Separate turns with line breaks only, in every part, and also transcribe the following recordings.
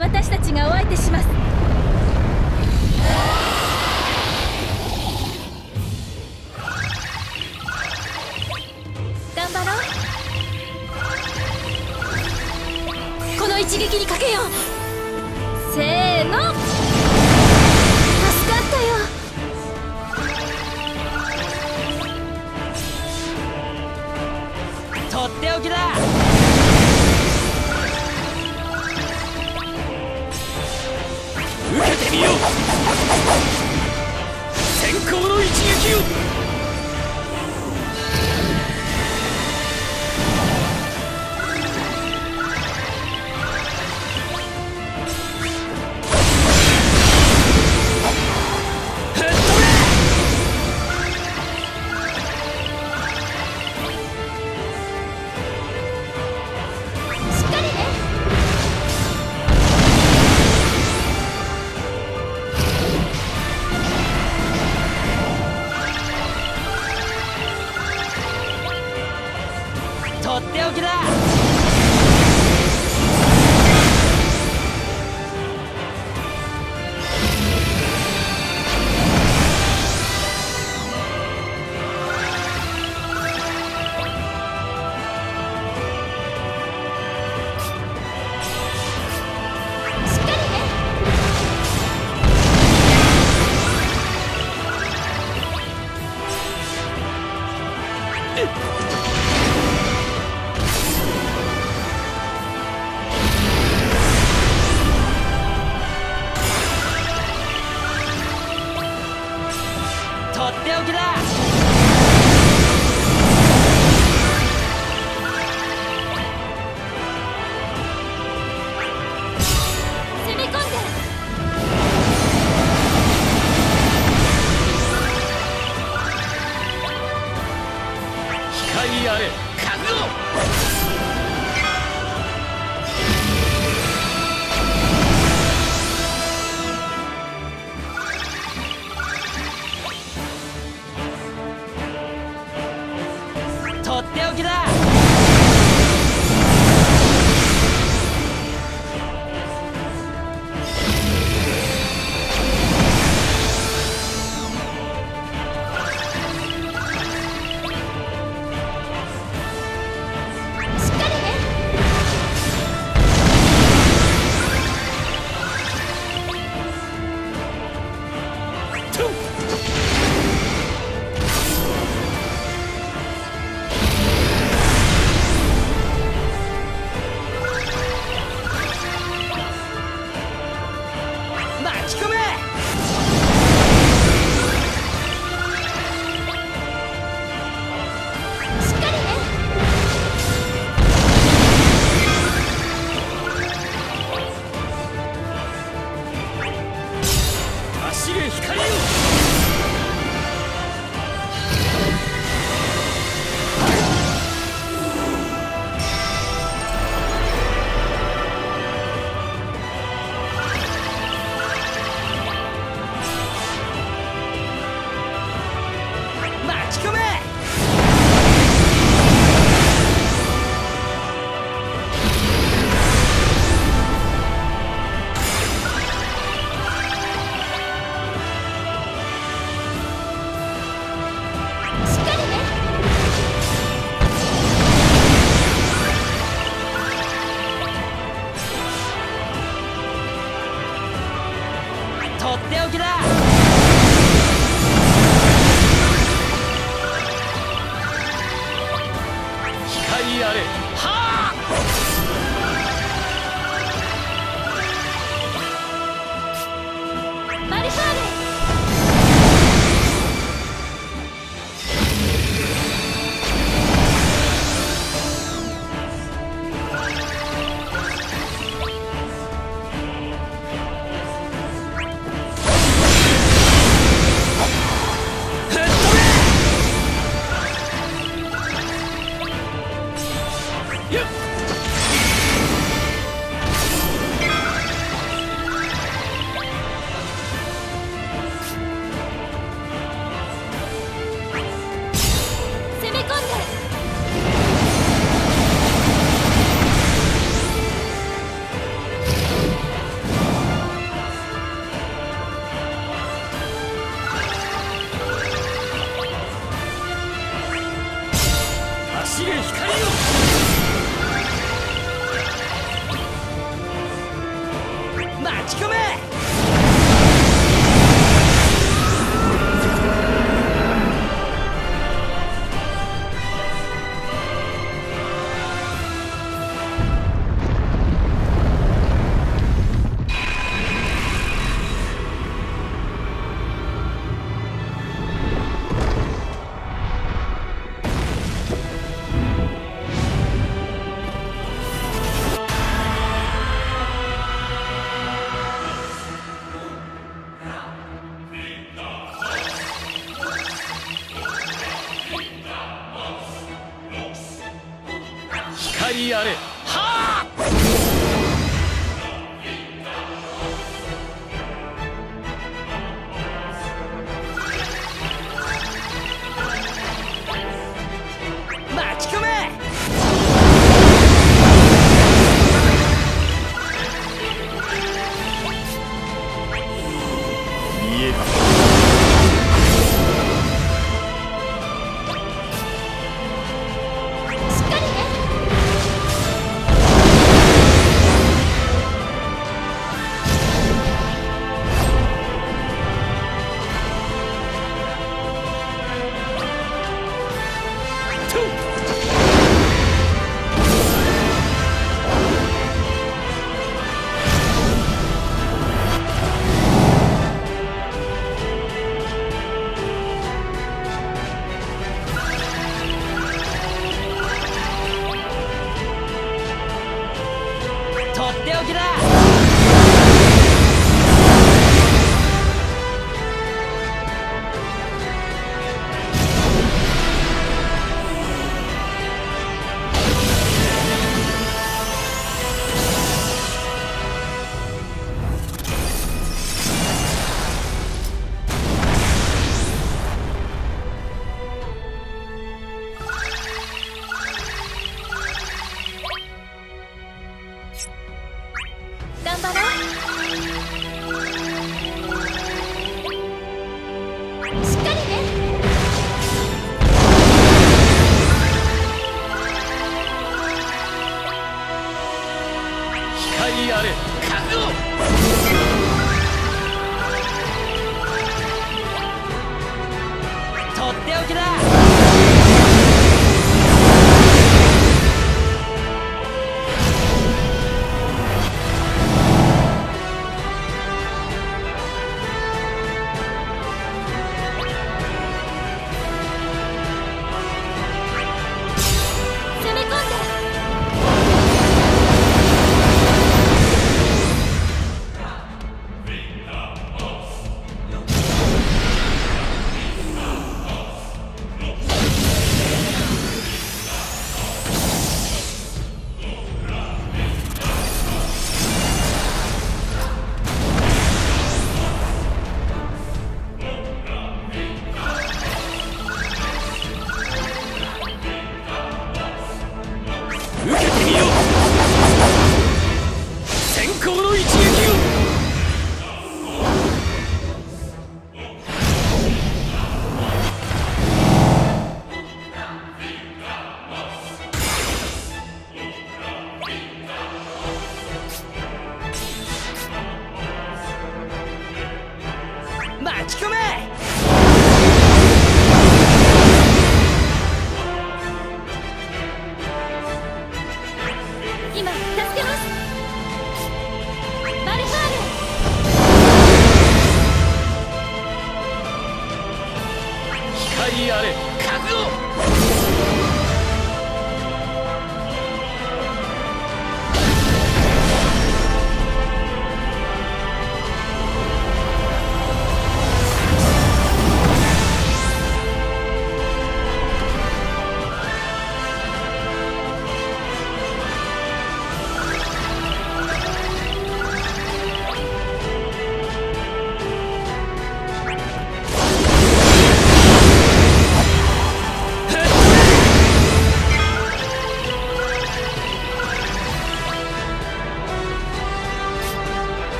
私たちがお相手します。頑張ろう。この一撃にかけよう。せーの。助かったよ。
とっておきだ。みよう。先行の一撃をとっておきだ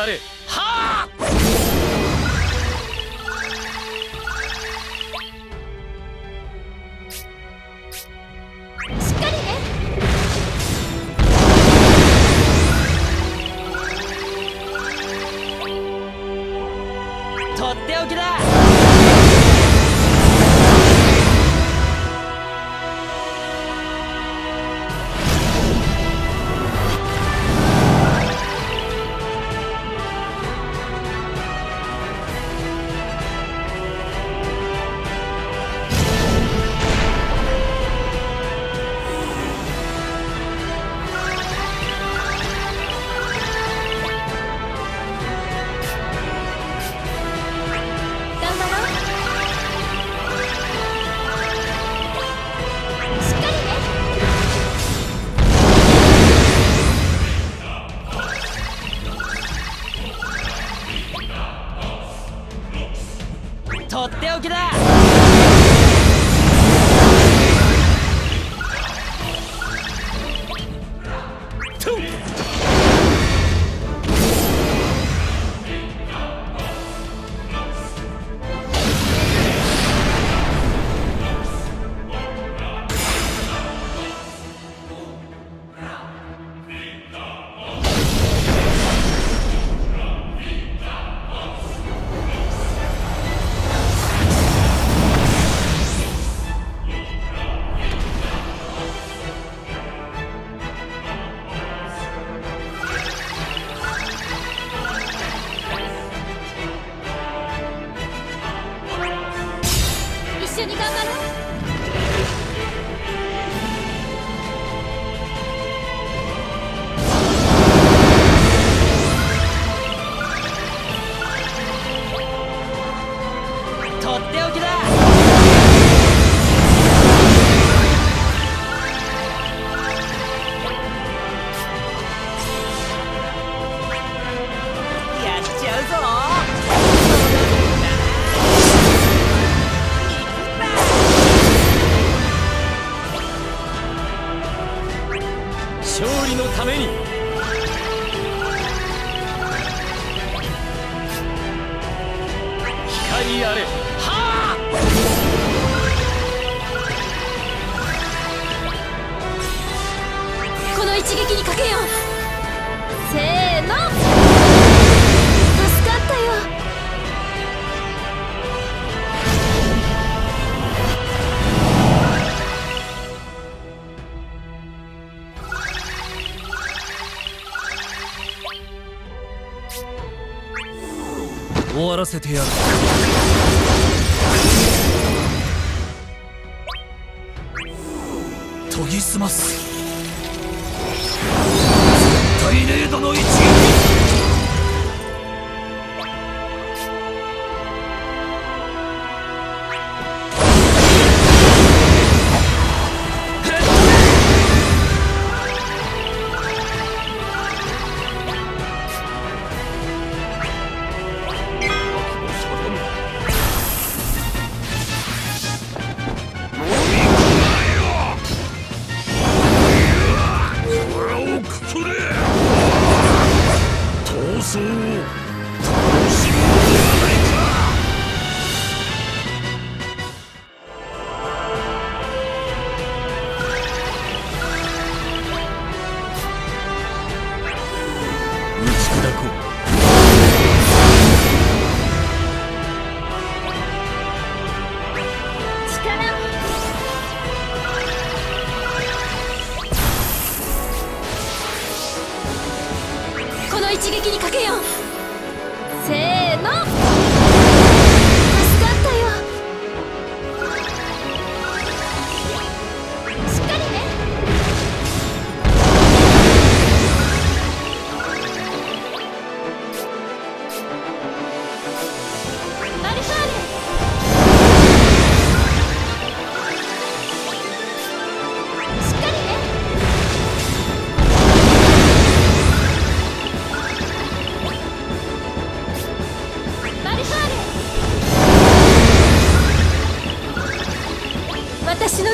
ある。はあ。
しっかりね。
とっておきだ。
緒に頑張ろう。
わらせてやる。研ぎ澄ます。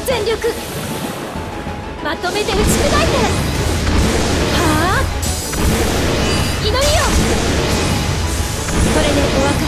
全力。まとめて打ち砕いて。はあ？祈りよ。れでお別れ。